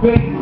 great